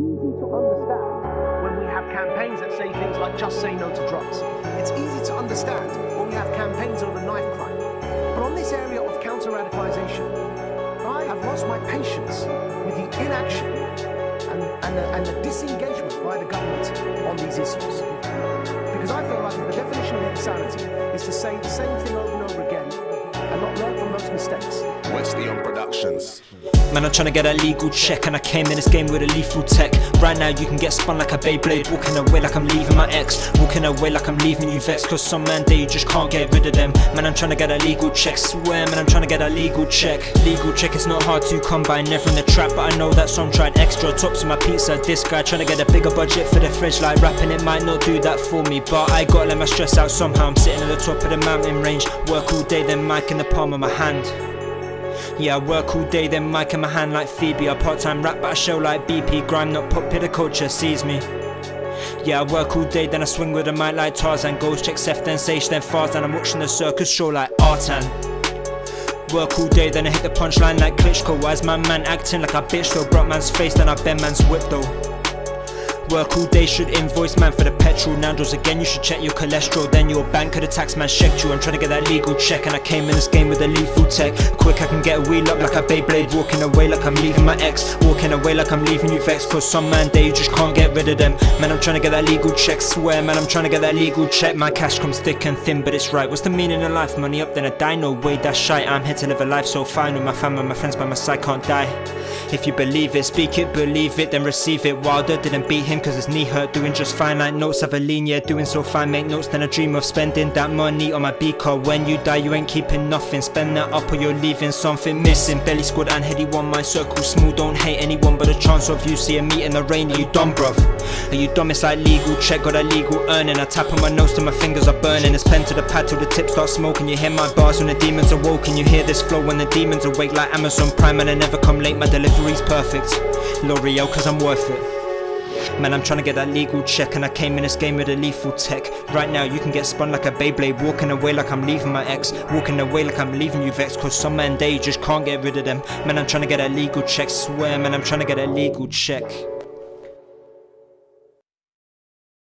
easy to understand when we have campaigns that say things like just say no to drugs. It's easy to understand when we have campaigns over knife crime. But on this area of counter radicalization, I have lost my patience with the inaction and, and, the, and the disengagement by the government on these issues. Because I feel like the definition of insanity is to say the same thing over and over again Westion Productions. Man, I'm trying to get a legal check, and I came in this game with a lethal tech. Right now, you can get spun like a Beyblade, walking away like I'm leaving my ex, walking away like I'm leaving you vexed. Cause some man, they just can't get rid of them. Man, I'm trying to get a legal check, swear, man, I'm trying to get a legal check. Legal check is not hard to come by, never in the trap, but I know that some tried extra tops in my pizza. This guy trying to get a bigger budget for the fridge, like rapping, it might not do that for me, but I gotta let my stress out somehow. I'm sitting at the top of the mountain range, work all day, then mic in the palm of my hand. Yeah, I work all day, then mic in my hand like Phoebe. I part-time rap, but I show like BP. Grime, not popular culture sees me. Yeah, I work all day, then I swing with a mic like Tarzan. Goes check Seth, then Sage, then Fars, then I'm watching the circus show like Artan. Work all day, then I hit the punchline like Klitschko. Why's my man acting like a bitch? Throw broke man's face, then I bend man's whip though. Work all day, should invoice man for the petrol. Nando's again, you should check your cholesterol. Then your bank of the tax man checked you. I'm trying to get that legal check, and I came in this game with a lethal tech. Quick, I can get a wheel up like a Beyblade. Walking away like I'm leaving my ex. Walking away like I'm leaving you vexed. Cause some man, they you just can't get rid of them. Man, I'm trying to get that legal check. Swear, man, I'm trying to get that legal check. My cash comes thick and thin, but it's right. What's the meaning of life? Money up, then I die. No way, that's shite. I'm here to live a life so fine with my family, my friends by my side, can't die. If you believe it, speak it, believe it, then receive it. Wilder didn't beat him cause his knee hurt, doing just fine like notes of a lean, yeah, doing so fine. Make notes, then I dream of spending that money on my beaker. When you die, you ain't keeping nothing. Spend that up or you're leaving something missing. Belly squad and heady one, my circle small Don't hate anyone, but a chance of you seeing me in the rain. Are you dumb, bruv? Are you dumb? It's like legal check, got a legal earning. I tap on my nose till my fingers are burning. It's pen to the pad till the tips start smoking. You hear my bars when the demons are woken. You hear this flow when the demons awake like Amazon Prime, and I never come late. My delivery's perfect. L'Oreal, cause I'm worth it. Man, I'm trying to get that legal check, and I came in this game with a lethal tech. Right now, you can get spun like a Beyblade, walking away like I'm leaving my ex, walking away like I'm leaving you vexed, cause some man, they just can't get rid of them. Man, I'm trying to get a legal check, swear, man, I'm trying to get a legal check.